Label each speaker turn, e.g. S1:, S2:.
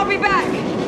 S1: I'll be back.